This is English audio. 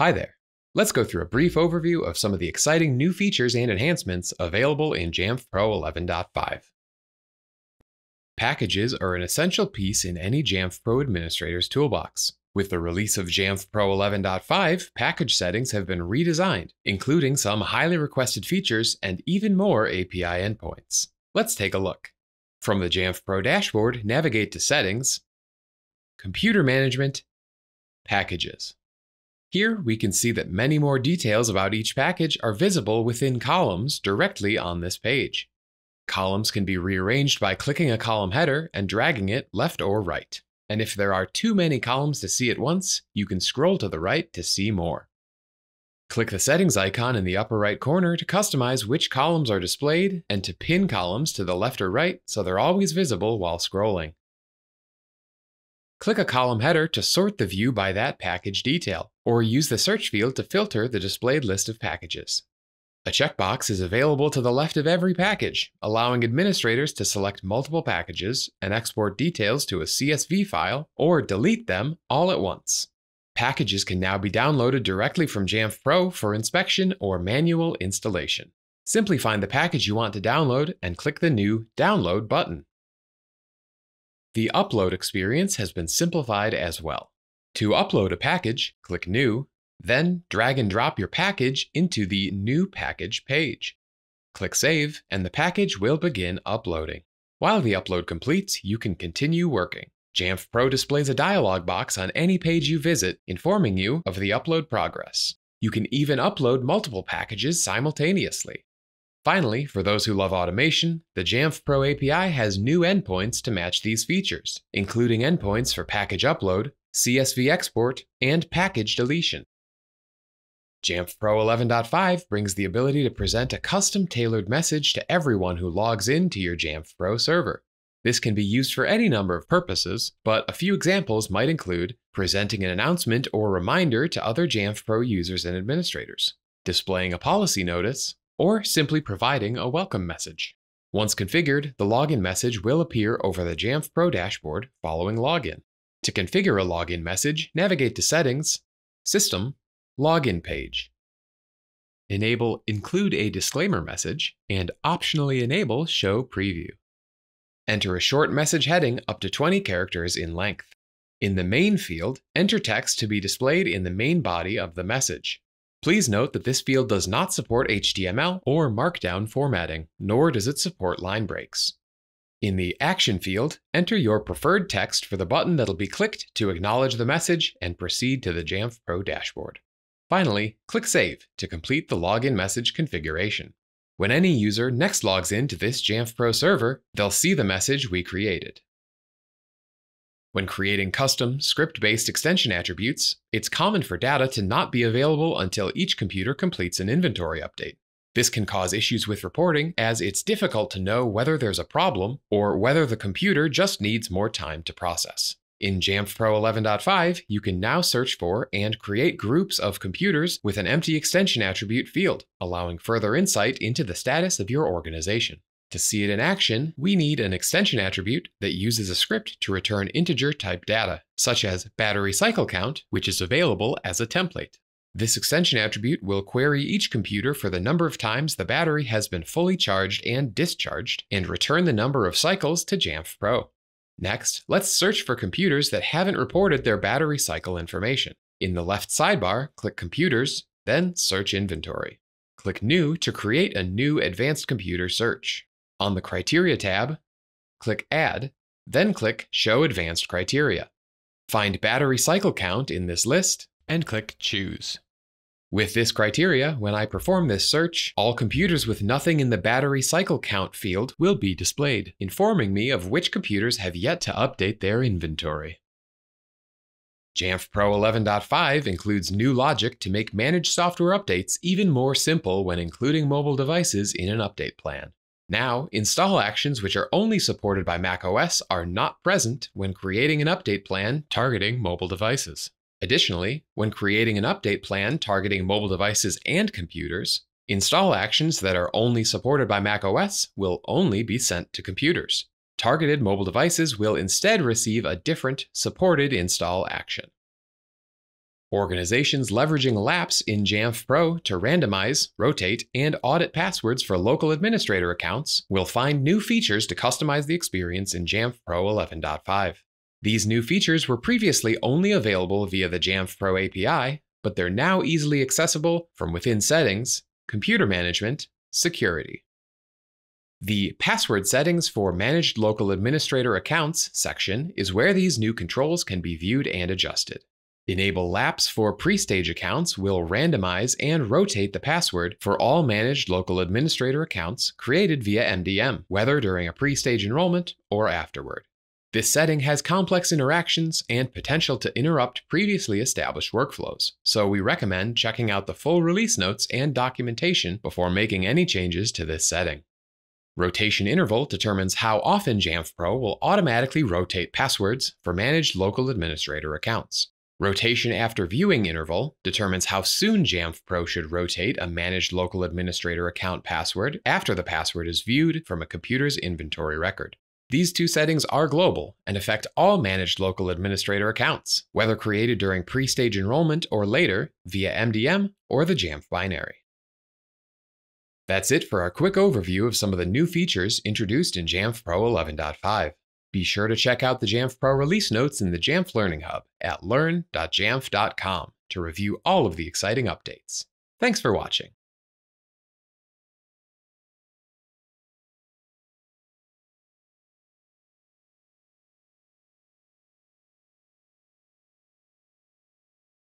Hi there. Let's go through a brief overview of some of the exciting new features and enhancements available in Jamf Pro 11.5. Packages are an essential piece in any Jamf Pro administrator's toolbox. With the release of Jamf Pro 11.5, package settings have been redesigned, including some highly requested features and even more API endpoints. Let's take a look. From the Jamf Pro dashboard, navigate to Settings, Computer Management, Packages. Here we can see that many more details about each package are visible within columns directly on this page. Columns can be rearranged by clicking a column header and dragging it left or right. And if there are too many columns to see at once, you can scroll to the right to see more. Click the settings icon in the upper right corner to customize which columns are displayed and to pin columns to the left or right so they're always visible while scrolling. Click a column header to sort the view by that package detail, or use the search field to filter the displayed list of packages. A checkbox is available to the left of every package, allowing administrators to select multiple packages and export details to a CSV file or delete them all at once. Packages can now be downloaded directly from Jamf Pro for inspection or manual installation. Simply find the package you want to download and click the new Download button. The upload experience has been simplified as well. To upload a package, click New, then drag and drop your package into the New Package page. Click Save, and the package will begin uploading. While the upload completes, you can continue working. Jamf Pro displays a dialog box on any page you visit, informing you of the upload progress. You can even upload multiple packages simultaneously. Finally, for those who love automation, the Jamf Pro API has new endpoints to match these features, including endpoints for package upload, CSV export, and package deletion. Jamf Pro 11.5 brings the ability to present a custom tailored message to everyone who logs in to your Jamf Pro server. This can be used for any number of purposes, but a few examples might include presenting an announcement or reminder to other Jamf Pro users and administrators, displaying a policy notice, or simply providing a welcome message. Once configured, the login message will appear over the Jamf Pro dashboard following login. To configure a login message, navigate to Settings, System, Login Page. Enable Include a Disclaimer message and optionally enable Show Preview. Enter a short message heading up to 20 characters in length. In the main field, enter text to be displayed in the main body of the message. Please note that this field does not support HTML or Markdown formatting, nor does it support line breaks. In the Action field, enter your preferred text for the button that'll be clicked to acknowledge the message and proceed to the Jamf Pro dashboard. Finally, click Save to complete the login message configuration. When any user next logs in to this Jamf Pro server, they'll see the message we created. When creating custom, script-based extension attributes, it's common for data to not be available until each computer completes an inventory update. This can cause issues with reporting as it's difficult to know whether there's a problem or whether the computer just needs more time to process. In Jamf Pro 11.5, you can now search for and create groups of computers with an empty extension attribute field, allowing further insight into the status of your organization. To see it in action, we need an extension attribute that uses a script to return integer type data, such as battery cycle count, which is available as a template. This extension attribute will query each computer for the number of times the battery has been fully charged and discharged, and return the number of cycles to Jamf Pro. Next, let's search for computers that haven't reported their battery cycle information. In the left sidebar, click Computers, then Search Inventory. Click New to create a new Advanced Computer search. On the Criteria tab, click Add, then click Show Advanced Criteria. Find battery cycle count in this list and click Choose. With this criteria, when I perform this search, all computers with nothing in the battery cycle count field will be displayed, informing me of which computers have yet to update their inventory. Jamf Pro 11.5 includes new logic to make managed software updates even more simple when including mobile devices in an update plan. Now, install actions which are only supported by macOS are not present when creating an update plan targeting mobile devices. Additionally, when creating an update plan targeting mobile devices and computers, install actions that are only supported by macOS will only be sent to computers. Targeted mobile devices will instead receive a different supported install action. Organizations leveraging LAPS in Jamf Pro to randomize, rotate, and audit passwords for local administrator accounts will find new features to customize the experience in Jamf Pro 11.5. These new features were previously only available via the Jamf Pro API, but they're now easily accessible from within Settings, Computer Management, Security. The Password Settings for Managed Local Administrator Accounts section is where these new controls can be viewed and adjusted. Enable LAPS for pre-stage accounts will randomize and rotate the password for all managed local administrator accounts created via MDM, whether during a pre-stage enrollment or afterward. This setting has complex interactions and potential to interrupt previously established workflows, so we recommend checking out the full release notes and documentation before making any changes to this setting. Rotation interval determines how often Jamf Pro will automatically rotate passwords for managed local administrator accounts. Rotation after viewing interval determines how soon Jamf Pro should rotate a managed local administrator account password after the password is viewed from a computer's inventory record. These two settings are global and affect all managed local administrator accounts, whether created during pre-stage enrollment or later via MDM or the Jamf binary. That's it for our quick overview of some of the new features introduced in Jamf Pro 11.5. Be sure to check out the Jamf Pro release notes in the Jamf Learning Hub at learn.jamf.com to review all of the exciting updates. Thanks for watching.